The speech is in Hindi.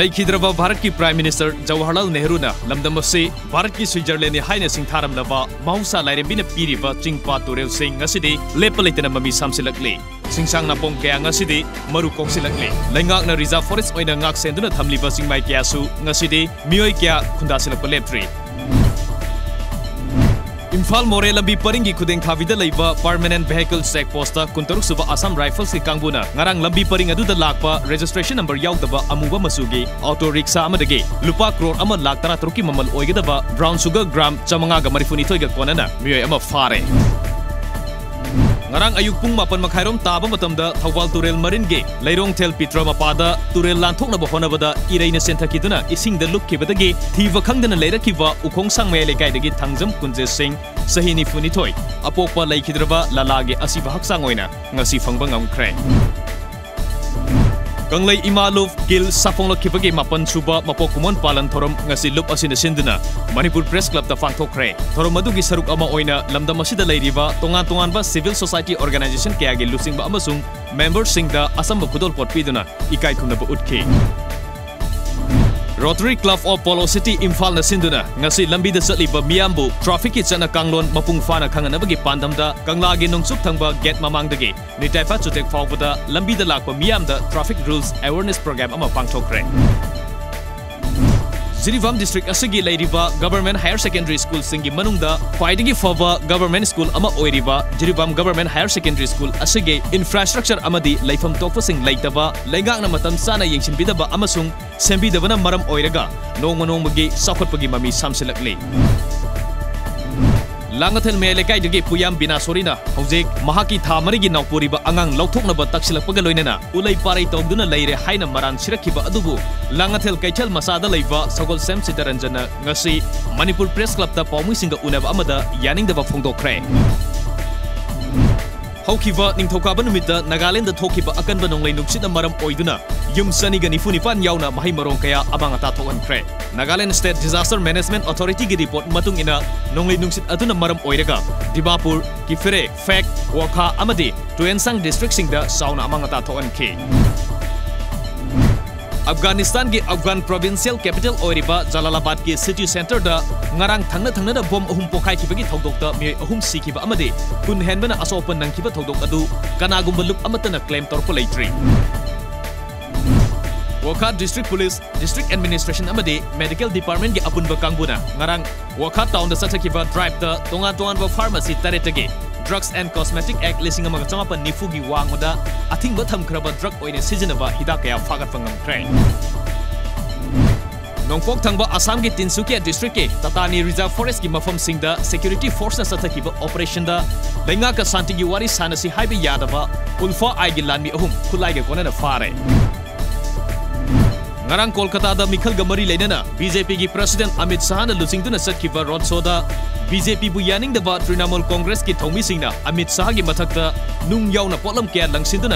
लेखिद्रबा भारत की प्राइम मिनिस्टर जवाहरलाल नेहरू ना लमदम से भारत की सिंथारमलबा मौसा लाइरेंबिना पीरिबा चिंगपा तुरेल Singh ngасidi lepa leitena mami samsilakle singsang na pong kaya ngasidi maru koksilakle lengak na reserve forest oina ngak senduna thamliba Imphal मोरे लंबी परिंगी खुदेंग थाविदा लेबा परमानेंट वेहिकल चेक पोस्ट कुंतरुक सुबा असम राइफल्स की कांगबुना ngarang lambi paring adu da lakpa registration number yaudaba amuba masugi auto rickshaw amadage lupa crore ama lak tara truki mamal oigedaba brown sugar gram chamanga ga marifuni toiga konana miyoi ama fare ngarang ayuk pung mapan makhairom taba matamda thawal turel marin ge leirong tel pitra mapada turel lanthok na bahona bada ireina senta kiduna ising da luk kibadagi thiwa khangdana leirakiwa ukhong sang me lekai dagi thangjam kunje sing sahini funi thoi apokpa leikidraba lalage asiba haksang oina ngasi phangba ngamkhre Kanglay ꯀꯪꯂꯩ ꯏꯃꯥ ꯂꯨꯞ ꯒꯤꯜ ꯁꯥꯐꯣꯡꯂꯛꯈꯤꯕꯒꯤ ꯃꯥꯄꯟ ꯁꯨꯕ ꯃꯄꯣꯛ ꯀꯨꯃꯣꯟ ꯄꯥꯂꯟ ꯊꯧꯔꯝ ꯉꯁꯤ ꯂꯨꯞ ꯑꯁꯤꯅ ꯁꯤꯟꯗꯨꯅ ꯃꯅꯤꯄꯨꯔ ꯄ꯭ꯔꯦꯁ ꯀ꯭ꯂꯕꯇ ꯄꯥꯡꯊꯣꯛꯈ꯭ꯔꯦ ꯊꯧꯔꯝ ꯑꯗꯨꯒꯤ ꯁꯔꯨꯛ ꯑꯃ ꯑꯣꯏꯅ ꯂꯝꯗꯝ ꯑꯁꯤꯗ ꯂꯩꯔꯤꯕ ꯇꯣꯉꯥꯟ ꯇꯣꯉꯥꯟꯕ ꯁꯤꯚꯤꯜ ꯁꯣꯁꯥꯏꯇꯤ ꯑꯣꯔꯒꯅꯥꯏꯖꯦꯁꯟ ꯀꯌꯥꯒꯤ ꯂꯨꯆꯤꯡꯕ ꯑꯃꯁꯨꯡ ꯃꯦꯝꯕꯔꯁꯤꯡꯗ ꯑꯁꯝꯕ ꯈꯨꯗꯣꯜꯄꯣꯠ ꯄꯤꯗꯨꯅ ꯏꯀꯥꯏ ꯈꯨꯝꯅꯕ ꯎꯠꯈꯤ Rotary Club of Polo City Imphal na sinduna ngasi lambi da satliba miyambu traffic ki chana kanglon mapung fana khanganabagi pandamda kanglagi nungsup thangba gate mamangdagi nitaifa chutek fawbada lambi da lakpa miyamda traffic rules awareness program ama pangthokre Khwaidagi faba government school ama oiriba Zirivam government higher secondary school asigi infrastructure amadi leifam tokpa sing leitaba leingak na matam sana yengshin bidaba amasung sembi dabana maram oiraga nongma nongmagi marigi naupuriba angang lauthoknaba taksilakpaga loinena ulai parai tongduna leire haina maran sirakhiba adubu langathel kaithal masada leiba sagol sem sitaranjana ngasi manipur press club ta paumui singa unaba amada yaningdaba phongdokre ꯍꯧꯈꯤꯕ ꯅꯤꯡꯊꯧꯀꯥꯕ ꯅꯨꯃꯤꯠꯇ ꯅꯥꯒꯥꯂꯦꯟꯗ ꯊꯣꯛꯈꯤꯕ ꯑꯀꯟꯕ ꯅꯣꯡꯂꯩ ꯅꯨꯡꯁꯤꯠꯅ ꯃꯔꯝ ꯑꯣꯏꯗꯨꯅ ꯌꯨꯝ ꯆꯅꯤꯒ ꯅꯤꯐꯨ ꯅꯤꯄꯥꯟ ꯌꯥꯎꯅ ꯃꯍꯩ ꯃꯔꯣꯡ ꯀꯌꯥ ꯑꯃꯥꯡ ꯑꯇꯥ ꯊꯣꯛꯍꯟꯈ꯭ꯔꯦ Nagaland state disaster management ꯑꯣꯊꯣꯔꯤꯇꯤꯒꯤ report ꯃꯇꯨꯡ ꯏꯟꯅ ꯅꯣꯡꯂꯩ ꯅꯨꯡꯁꯤꯠ ꯑꯗꯨꯅ ꯃꯔꯝ ꯑꯣꯏꯔꯒ ꯗꯤꯃꯥꯄꯨꯔ ꯀꯤꯐꯤꯔꯦ ꯐꯦꯛ ꯋꯥꯈꯥ ꯑꯃꯗꯤ ꯇꯨꯌꯦꯟꯁꯥꯡ ꯗꯤꯁꯇ꯭ꯔꯤꯛꯁꯤꯡꯗ ꯆꯥꯎꯅ ꯑꯃꯥꯡ ꯑꯇꯥ ꯊꯣꯛꯍꯟꯈꯤ अफगानिस्तान की अफगान प्रोविंशियल कैपिटल ओरिबा जलालाबाद की सिटी सेंटर दा ngarang thangna thangna da bom ahum pokhai khibagi thodok ta mi ahum sikhiba amade kun henbana asopan nangkhiba thodok adu kanagumba lup amatana claim torko leitri Wakha District Police, District Administration amade Medical Department gi apunba kangbuna ngarang Wakha Town da sachakiba drive da tonga tongan ba pharmacy taretage Drugs and Cosmetic Act lising amaga changapa nifugi wangda athingba thamkraba drug oine sizinaba hidak kaya fagat fangamkhre नोंपोक थंगबा असम की तिनसुकिया डिस्ट्रिक्ट के ततानी रिज़र्व फॉरेस्ट की मफम सिंगदा सिक्योरिटी फोर्स सथकिबा ऑपरेशन लेंगा शांति की वारी सानसी हाइबे यादबा उल्फा की लानमी अहुम खुलाई के कोने फारे kolkata da mikhal gamari leinana bjp gi president amit shah na lusing tu na satkiba road show da bjp bu yaning da ba trinamool congress ki thomi singna amit shah gi mathak da nung yauna potlam kya langsin tu